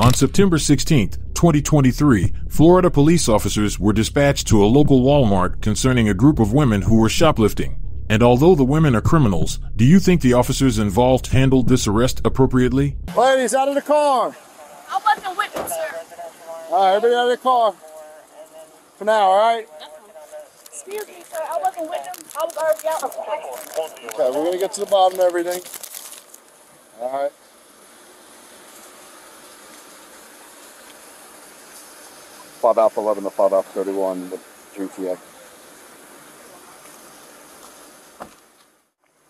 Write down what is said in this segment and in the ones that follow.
On September 16, 2023, Florida police officers were dispatched to a local Walmart concerning a group of women who were shoplifting. And although the women are criminals, do you think the officers involved handled this arrest appropriately? Ladies, out of the car. I wasn't with them, sir. All right, everybody out of the car. For now, all right? Excuse me, sir. I wasn't with them. I was already out. Okay, we're gonna get to the bottom of everything. All right. Five Alpha 11 to Five Alpha 31 with GTA. Can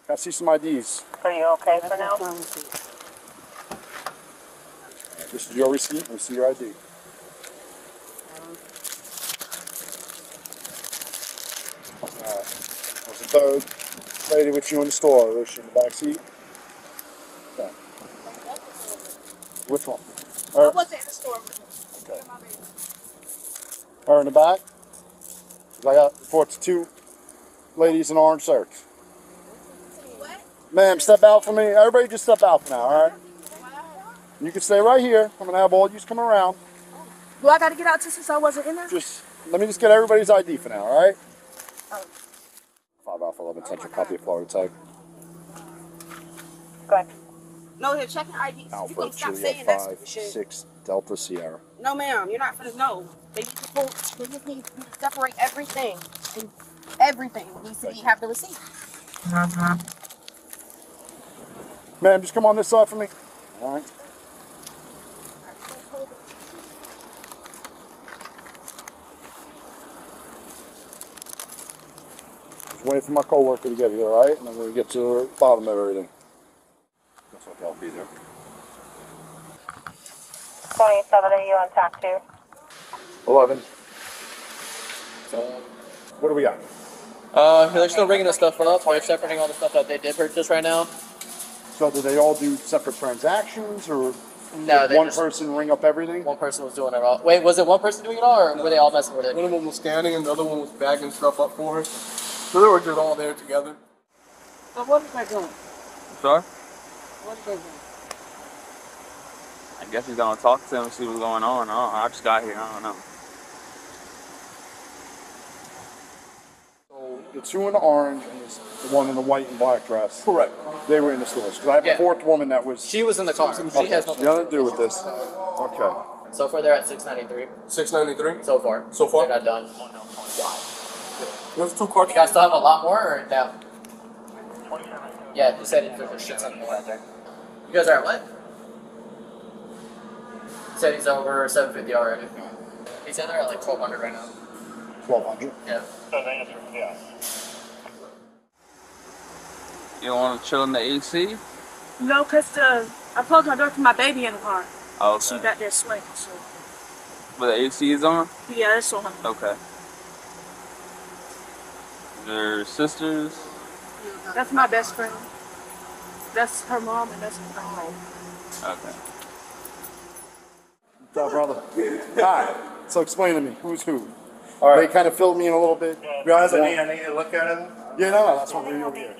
I see some IDs? Are you okay for now? This is your receipt. Let me see your ID. Alright. Uh, there's a third lady with you in the store. Was she in the back seat? Okay. Which one? I Her, wasn't in the store with them. Okay. Her in the back. I got of two ladies in orange shirts. Ma'am, step out for me. Everybody just step out for now, alright? You can stay right here. I'm gonna have all you come around. Do I got to get out too since I wasn't in there? Just let me just get everybody's ID for now, all right? Oh. Five Alpha Eleven Central, copy of Florida tag. Go ahead. No, they're checking IDs. you Alpha gonna stop Juliet saying that Five stupid shit. Six Delta Sierra. No, ma'am. You're not finna know. They need to pull. They just need to separate everything. And everything needs to be have the receipt. Uh-huh. Ma'am, just come on this side for me. All right. Just waiting for my coworker to get here, all right? And then we'll get to the bottom of everything. That's okay, I'll be there. 27, are you on tack two? Eleven. What do we got? Uh, they're still ringing the stuff up. They're separating all the stuff that they did purchase right now. So do they all do separate transactions, or No, did one just, person ring up everything? one person was doing it all. Wait, was it one person doing it all, or were they all messing with it? One of them was scanning and the other one was bagging stuff up for her. So they were just all there together. So what what is they doing? Sorry? What is they? I guess he's gonna talk to him, and see what's going on. I, I just got here. I don't know. So the two in the orange and this- the one in the white and black dress. Correct. They were in the stores. Because I have Yeah. a fourth woman that was. She was in the car. She Okay, has nothing. nothing to do with this. Okay. So far, they're at 693 693. so far. So far? They're not done. Oh, oh, there's two cards. You guys still have a lot more, or down? Yeah, you said there's a shit ton more out there. You guys are at what? He said he's over 750 already. He said they're at like 1200 right now. Twelve hundred. Yeah. You don't want to chill in the AC? No, cause uh, I closed my door for my baby in the car. Oh, She okay. got there sweating. So But the AC is on? yeah, it's on. Okay. Their sisters? That's my best friend. That's her mom and that's her mom. Okay. What's up, brother? Hi. So explain to me who's who. All right. They kind of filled me in a little bit. Guys, I need, I need to look at it. Yeah, no, no, that's what we're doing here.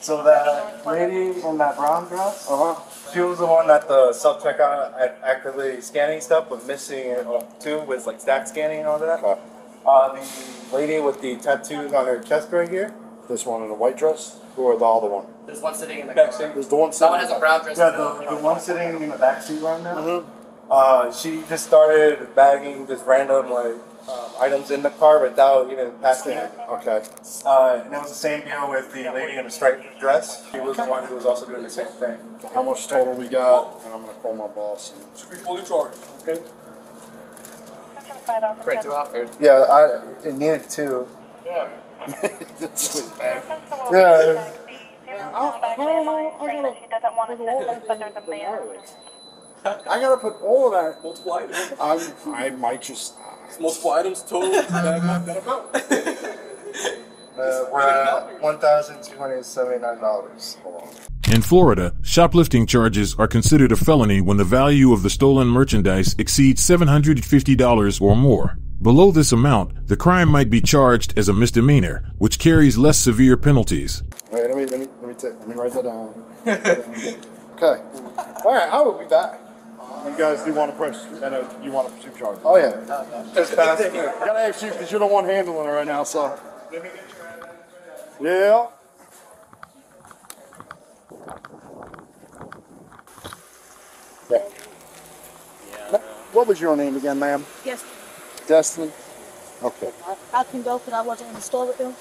So that lady in that brown dress, Uh huh. she was the one at the self checkout actively scanning stuff, but missing uh, two with like stack scanning and all that. Okay. Uh, the lady with the tattoos on her chest right here. This one in the white dress, or the other one? There's one sitting in the Back car. seat. There's the one. Someone has a brown dress. Yeah, the, the one sitting in the back seat right now. Mhm. Uh, she just started bagging just random like um, items in the car without even passing it. Okay. Uh, and it was the same deal with the lady in the striped dress. She was the one who was also doing the same thing. How much total we got? And I'm gonna call my boss. And... Should be fully charged. Okay. Great, two out. Yeah, I it needed two. That's really bad. Yeah. I gotta put all of that. Multiple items. I'm, I might just. Multiple items total. bag up that amount. Uh, we're at one thousand two hundred seventy-nine dollars. In Florida, shoplifting charges are considered a felony when the value of the stolen merchandise exceeds $750 or more. Below this amount, the crime might be charged as a misdemeanor, which carries less severe penalties. Wait, let me let me let me take, let me write that down. okay. All right, I will be back. You guys do want to press, and uh, you want to pursue charges. Oh yeah. Just pass it. I gotta ask you because you're the one handling it right now, so. Yeah. Yeah. What was your name again, ma'am? Yes. Destiny? Okay. I can go because I wasn't in the store with them.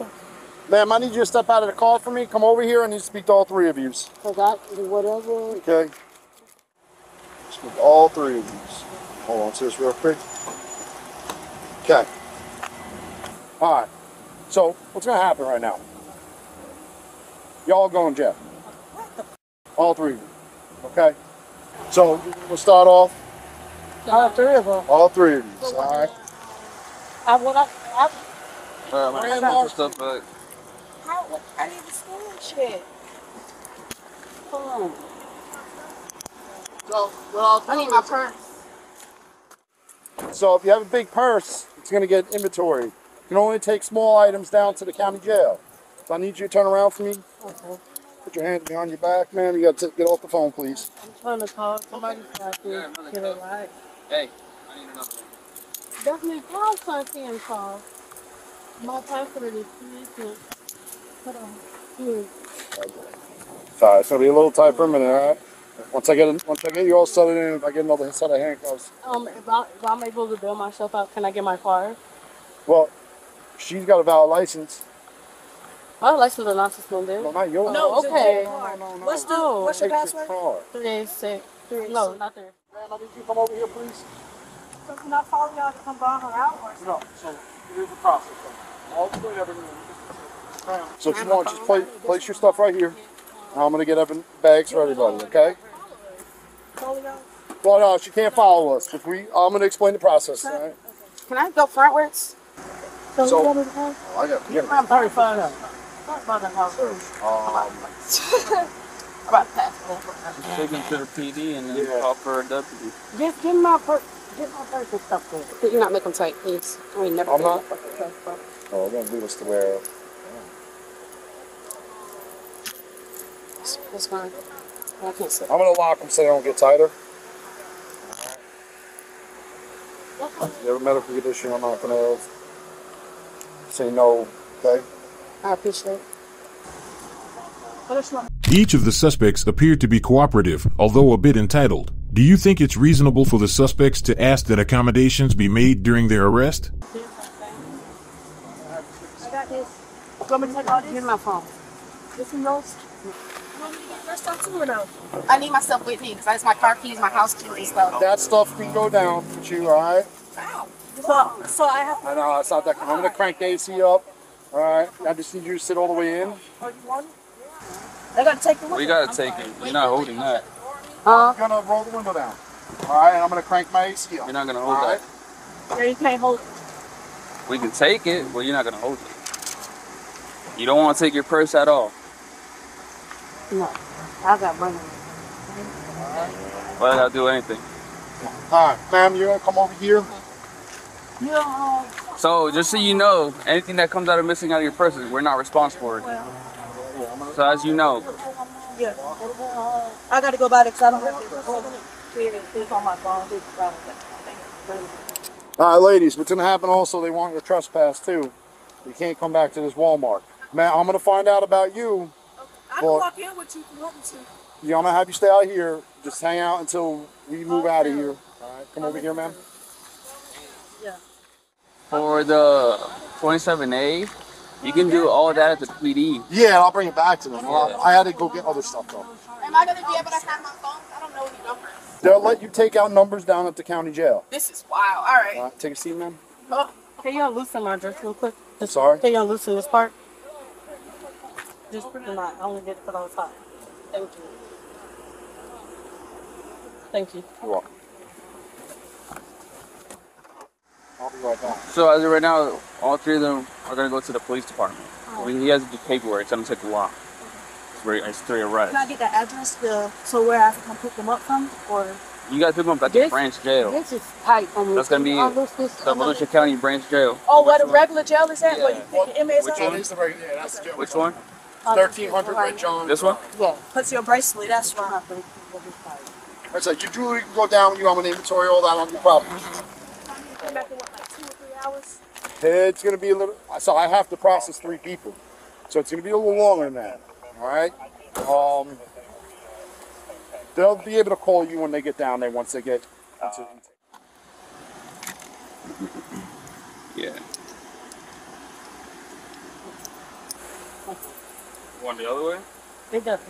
Yeah. Ma'am, I need you to step out of the car for me. Come over here. I need to speak to all three of you. I whatever. Okay. Speak to all three of you. Hold on to this real quick. Okay. All right. So, what's going to happen right now? Y'all going to jail. All three of you. Okay? So, we'll start off. All three of them. All three of you. All right? I, what I, I, Alright, my Grandma. put stuff back. how, what, I need to school shit. Hold on. So, what I'll need my purse. So if you have a big purse, it's going to get inventory. You can only take small items down to the county jail. So I need you to turn around for me. Okay. Put your hands behind your back, man. You got to get off the phone, please. I'm trying to call somebody so I can get it right. Hey, I need another one. Definitely call something call. My password is missing. Hold on. Here. Sorry, it's going to be a little tight for a minute, all right? Once I get once I get you all settled in, if I get another set of handcuffs, Um, if, I, if I'm able to bail myself out, can I get my car? well, she's got a valid license. My license is not suspended. Well, not yours. No, okay. no, no, no. What's the what's your Take password? car. Three eight six. Three no, not there. Man, I need you to come over here, please. So can I follow y'all to come bomb her out or No, so here's the process. I'll explain everything. So if you want, just place, place your stuff right here. I'm gonna get every bags for everybody, okay? follow y'all? Well, no, she can't follow us. If we, I'm gonna explain the process, all right? Can I go frontwards? So, So- you want me to come? Oh, I got to I'm thirty five now. Thirty five now. I'm about to pass. Take him to the PD and then Yeah. call for a deputy. Just give me my purse. Get my purse and stuff there. You're not making tight, please. I ain't never. I'm been not. that fucking close, bro. Oh, we're gonna do this to where. It's, it's fine. I can't sit. I'm gonna lock them so they don't get tighter. If you have a medical condition, I'm not gonna say no, okay? I appreciate it. Each of the suspects appeared to be cooperative, although a bit entitled. Do you think it's reasonable for the suspects to ask that accommodations be made during their arrest? I got this. You want me to take all this? Give me my phone. This is yours? Let's talk to her though. I need my stuff with me because that's my car keys, my house keys, and stuff. That stuff can go down with you, alright? So, so I have. I know, it's not that. I'm gonna crank the AC up, alright? I just need you to sit all the way in. Oh, you want it? I gotta take the Well, you gotta take it. You're not holding that. Huh? I'm gonna roll the window down. Alright, and I'm gonna crank my AC up. You're not gonna hold Alright? that. Yeah, you can't hold it. We can take it, but you're not gonna hold it. You don't want to take your purse at all. No. I got money. Why did I do anything? Alright, ma'am, you're gonna come over here. You don't So just so you know, anything that comes out of missing out of your purse, we're not responsible for it. So as you know, Yeah. I gotta go by it because I don't have it. It's on my phone. It's around that. Alright, ladies, what's gonna happen also, they want your trespass too. You can't come back to this Walmart. Man, I'm gonna find out about you. I can Well- walk in with you if you want me to. Yeah, I'm gonna have you stay out here. Just hang out until we move out of here. Alright, come over here, ma'am. for the 27A, you can do all that at the PD. Yeah, I'll bring it back to them. I- I had to go get other stuff though. Am I gonna be able to have my phone? I don't know any numbers. They'll let you take out numbers down at the county jail. This is wild. All right. Alright, take a seat, ma'am. Oh, Can y'all loosen my dress real quick? I'm sorry. Can y'all loosen this part? Just pretty much. I only did it because I was hot. Thank you. Thank you. You're welcome. I'll be right back. So as of right now, all three of them are gonna go to the police department. Oh. He has to do paperwork. It's gonna take a while. It's, very, it's three arrests. Can I get the address to, so where I can pick them up from? Or You guys pick them up at the branch jail. this is tight on me. That's gonna be I'll the Volusia County branch jail. Oh, where the regular jail is at? Where you Yeah. pick the inmates Which up? one? That is the right, yeah, that's the jail. Which one? Uh, Thirteen hundred Red John. This one? Yeah. Puts your bracelet. That's right. I said, you jewelry can go down, you have an inventory, all that, no problem. Come back in what, like two or three hours? It's gonna be a little, so I have to process three people. So it's gonna be a little longer than that, all right? Um, they'll be able to call you when they get down there, once they get into Yeah. One the other way? It does.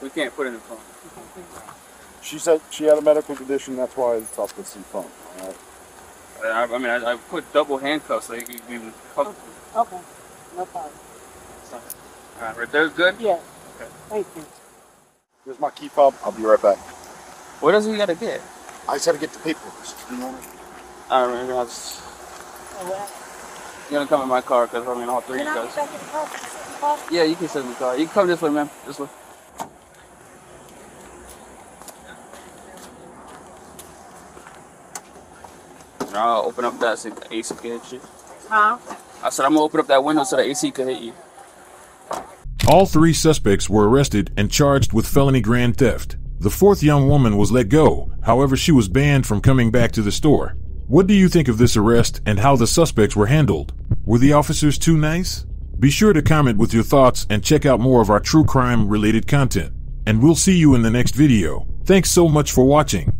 We can't put it in the phone. She said she had a medical condition, that's why it's tough to see phone, all right? I, I mean, I, I put double handcuffs so you can be comfortable. Okay. No problem. All right, right there's good. Yeah. Okay. Thank you. Here's my key fob, I'll be right back. What does he gotta get? I just gotta get the paperwork. You know? I don't know. I was, you're gonna come in my car because I mean all three Can of I us. get back in the car? Can I sit in the car? Yeah, you can sit in the car. You can come this way, man. This way. I'll open up that so the AC can hit you. Huh? I said I'm gonna open up that window so the AC can hit you. All three suspects were arrested and charged with felony grand theft. The fourth young woman was let go, however, she was banned from coming back to the store. What do you think of this arrest and how the suspects were handled? Were the officers too nice? Be sure to comment with your thoughts and check out more of our true crime related content. And we'll see you in the next video. Thanks so much for watching.